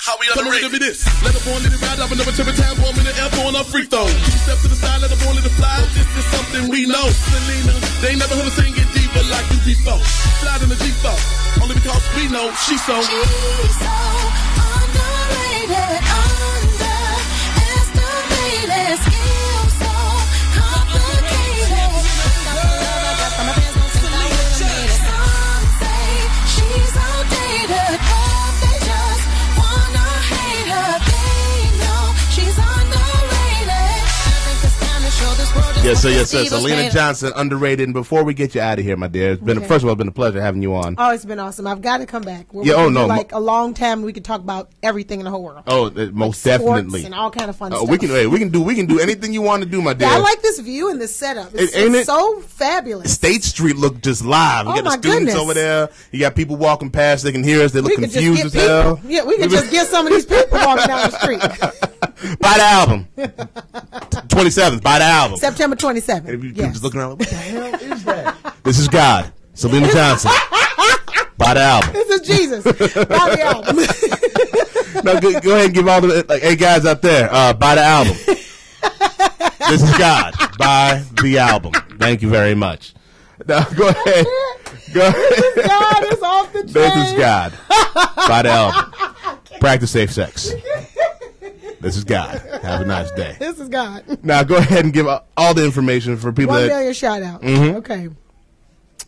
How we Come on, underrated. give me this. Let the boy let it ride up another every time warm in the air throwing up free throw. Two step to the side, let the boy let it fly. This is something we know. Syleena, they ain't never heard her sing it deeper like you before. Slide in the G though, only because we know she's so. She's so Yes, sir. Yes, sir. Syleena. Johnson, underrated. And before we get you out of here, my dear, it's been Okay. first of all, it's been a pleasure having you on. Oh, it's been awesome. I've got to come back. We're Yeah, oh, no, like a long time. We could talk about everything in the whole world. Oh, uh, most definitely. and all kind of fun Uh, stuff. we can hey, we can do we can do anything you want to do, my dear. Yeah, I like this view and this setup. It's, It- ain't it's it? so fabulous. State Street look just live. You Oh, got the my students goodness. over there. You got people walking past. They can hear us. They look we confused as hell. Yeah, we could just get some of these people walking down the street. Buy the album. Twenty seventh. Buy the album. September 27th. And you Yes. just looking around. Like, what the hell is that? This is God. Syleena Johnson. Buy the album. This is Jesus. Buy the album. No, go, go ahead and give all the like, hey guys out there, uh, buy the album. this is God. Buy the album. Thank you very much. Now go ahead. Go ahead. This is God is off the chain. This is God. Buy the album. Practice safe sex. This is God. Have a nice day. This is God. Now go ahead and give all the information for people One that. million shout out. Mhm. Okay.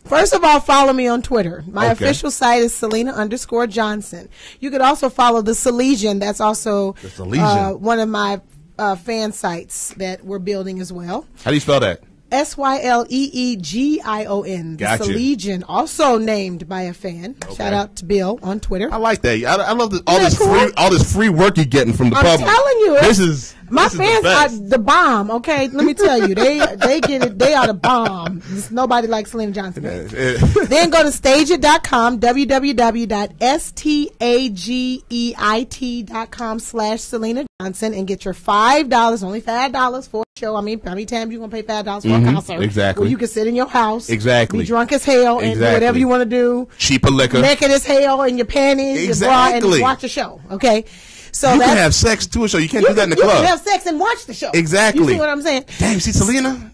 First of all, follow me on Twitter. My Okay. official site is Syleena underscore Johnson. You could also follow the Syleegion. That's also The Syleegion. uh, one of my uh, fan sites that we're building as well. How do you spell that? S Y L E E G I O N. The Gotcha. Syleegion, also named by a fan. Okay. Shout out to Bill on Twitter. I like that. I, I love this, all this cool? free all this free work you're getting from the public. I'm telling you, this is My this is the fans are the bomb. Okay, let me tell you, they they get it. They are the bomb. Nobody like Syleena Johnson. then go to stageit.com, www.stageit.com slash Syleena Johnson and get your $5, only $5 for show. I mean, how many times you to pay $5 for Mhm, a concert? exactly. Where you can sit in your house. Exactly. Be drunk as hell and do whatever you want to do. Cheaper liquor. Naked as hell in your panties, your bra, Exactly. and watch a show. Okay? So you can have sex to a show. You can't do that in the you club. can have sex and watch the show. Exactly. You see what I'm saying? Damn, see Syleena?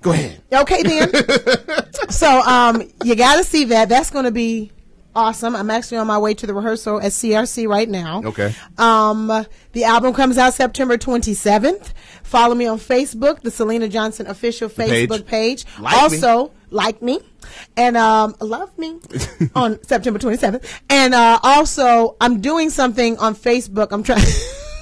Go ahead. Okay then. so um, you got to see that. That's going to be awesome. I'm actually on my way to the rehearsal at CRC right now. Okay. Um, the album comes out September 27th. Follow me on Facebook, the Syleena Johnson official. Facebook page. Like me. also, like me and um, love me on September 27th. And uh, also, I'm doing something on Facebook. I'm trying.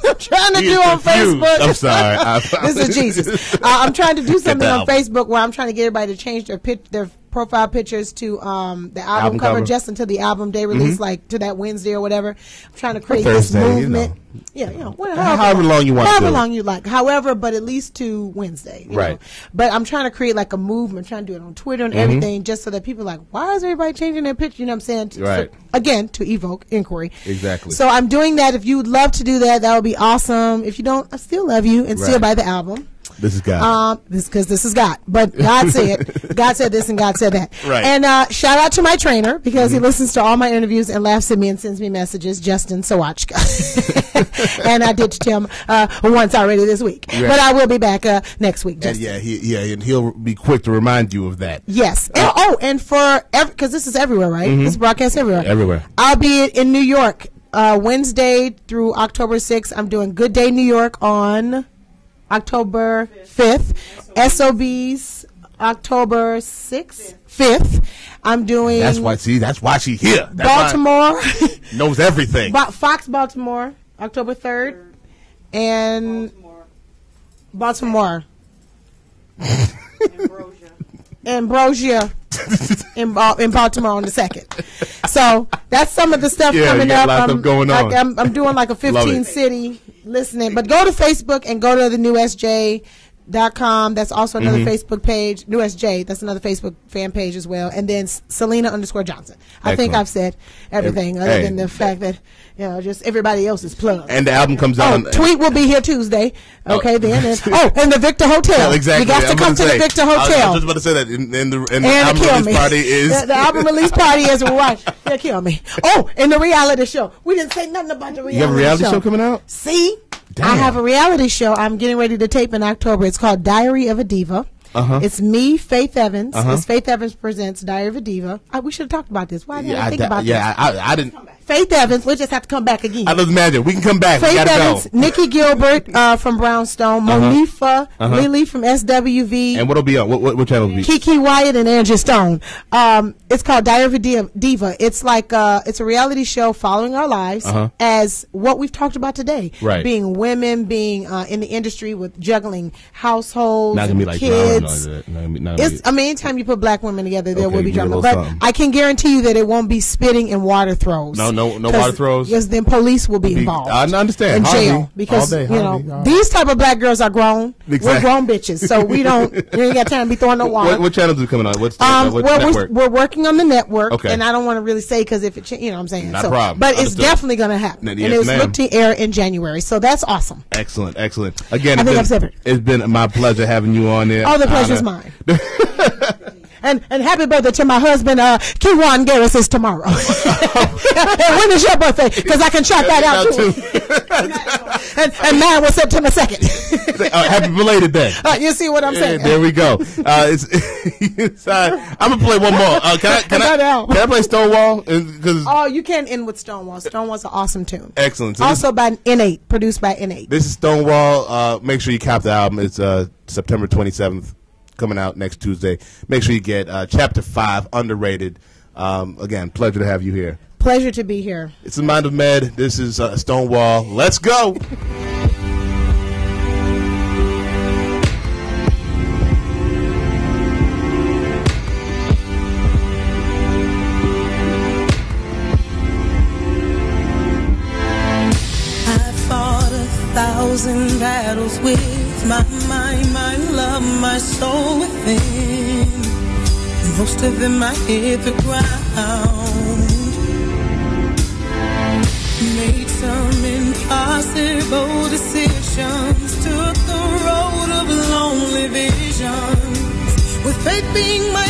I'm trying to He do on confused. Facebook. I'm sorry. I- this is Jesus. Uh, I'm trying to do something on. Facebook where I'm trying to get everybody to change their pic- their profile pictures to um, the album, Album cover, cover. just until the album day release, Mhm. like to that Wednesday or whatever. I'm trying to create this Thursday, you movement. know. Yeah, you know, wha- However long you want however long you like. However, but at least to Wednesday. you Right. know. But I'm trying to create like a movement, I'm trying to do it on Twitter and Mhm. everything, just so that people are like, why is everybody changing their picture? You know what I'm saying? Right. so- again, to evoke inquiry. Exactly. So I'm doing that. If you would love to do that, that would be awesome. If you don't, I still love you and still buy the album. This is God. Um, this because this is God, but God said, God said this and God said that. Right. And uh, shout out to my trainer because he Mm-hmm. listens to all my interviews and laughs at me and sends me messages. Justin Sawachka, and I did to him uh, once already this week, Right. but I will be back uh, next week. and yeah, he, yeah, and he'll be quick to remind you of that. Yes. And- oh, and for because this is everywhere, right? Mhm. This broadcast everywhere. Everywhere. I'll be in New York uh, Wednesday through October 6th. I'm doing Good Day New York on October 5th. SOBs October 6th, 5th. I'm doing That's why. See, that's why she here. That's why- Baltimore, knows everything. Ba- Fox Baltimore, October 3rd, and Baltimore. Ambrosia in, Ba- in Baltimore on the second. So that's some of the stuff Yeah, you coming got up. a lot of I'm, going on. I, am I'm doing like a 15 city listening, but go to Facebook and go to the new SJ Dot com. That's also another Mm-hmm. Facebook page. New SJ. That's another Facebook fan page as well. And then Syleena underscore Johnson. I think I've said everything other Hey. than the fact that you know just everybody else's plug. And the album comes out. Oh, on, Tweet will be here Tuesday. Okay, Oh. then. And, oh, and the Victor Hotel. Yeah, exactly. You got to I'm come to gonna the say, Victor was- I was just about to say that. And, and the, and the album release me. party is. the, the album release party is right. They'll kill me. Oh, and the reality show. We didn't say nothing about the reality you have a reality show coming out? See, Damn. I have a reality show. I'm getting ready to tape in October. It's called Diary of a Diva. Uh-huh. It's me, Faith Evans. Uh-huh. It's Faith Evans presents Diary of a Diva. I, we should have talked about this. Why didn't Yeah, I I, think about yeah, this? I, I didn't. Faith Evans. We'll just have to come back again. I don't imagine. We can come back. Faith Evans, go. Nicci Gilbert uh, from Brownstone, Monifa, Lily from SWV, And what'll be on? What, what, what channel will be? Keke Wyatt and Angie Stone. Um, it's called Diary of a Diva. It's like uh, it's a reality show following our lives Uh-huh. as what we've talked about today. Right. Being women, being uh, in the industry with juggling households, Not gonna be and like kids. No, no, no, It's, I mean, anytime you put black women together, there Okay, will be you get a drama. But something. I can guarantee you that it won't be spitting and water throws. No, no- no water throws? Because then police will be Be- involved. I understand. In Harvey. jail because day, you Harvey. know right. these type of black girls are grown. We're grown bitches, so we don't. we ain't got time to be throwing no water. What, what channels are coming on? What's the, Um, what well, we're, network? we're working on the network, Okay. and I don't want to really say because if it, you know, what I'm saying, Not so, problem. but it's definitely going to happen, Yes, and it's ma'am. looked to air in January, so that's awesome. Excellent, excellent. Again, it's think I've said it. it's been my pleasure having you on there. All the pleasure's mine. and and happy birthday to my husband, uh, Kiwane Garris is tomorrow. and when is your birthday? Because I can track that out too. too. and, and mine was September second. Uh, happy belated day. uh, you see what I'm Yeah, saying? there we go. Uh, it's, it's, uh, I'm gonna play one more. Uh, can I? Can I? Can I play Stonewall? Because Oh, you can't end with Stonewall. Stonewall's an awesome tune. excellent. So this- Also by N8, produced by N8. This is Stonewall. Uh, make sure you cap the album. It's uh, September 27th, coming out next Tuesday. Make sure you get uh, Chapter 5, Underrated. Um, again, pleasure to have you here. Pleasure to be here. It's the Mind of Med. This is uh, Stonewall. Let's go. I fought a thousand battles with my mind, my love, my soul within. Most of them I hit the ground. Made some impossible decisions. Took the road of lonely visions. With faith being my